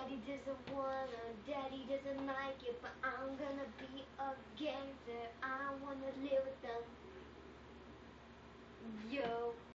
Daddy doesn't want her. Daddy doesn't like